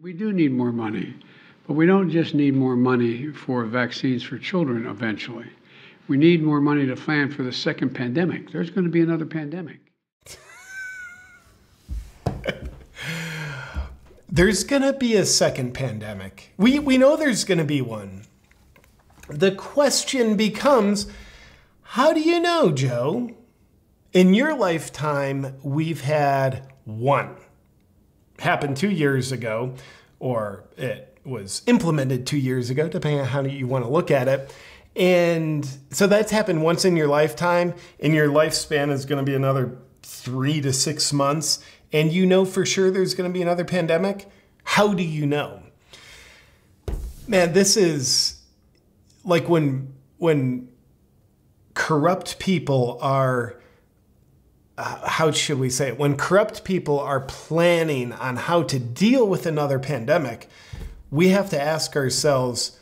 We do need more money, but we don't just need more money for vaccines for children eventually. We need more money to plan for the second pandemic. There's going to be another pandemic. there's going to be a second pandemic. We, we know there's going to be one. The question becomes how do you know, Joe? In your lifetime, we've had one. Happened two years ago, or it was implemented two years ago, depending on how you want to look at it. And so that's happened once in your lifetime, and your lifespan is going to be another three to six months, and you know for sure there's going to be another pandemic. How do you know? Man, this is like when when corrupt people are uh, how should we say it? When corrupt people are planning on how to deal with another pandemic, we have to ask ourselves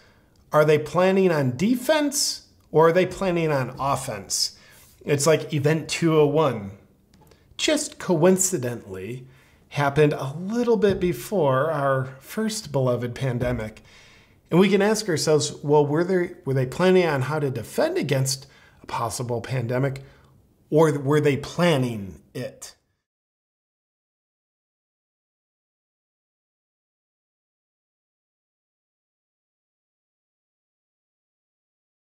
are they planning on defense or are they planning on offense? It's like Event 201. Just coincidentally, happened a little bit before our first beloved pandemic. And we can ask ourselves, well, were they, were they planning on how to defend against a possible pandemic, or were they planning it?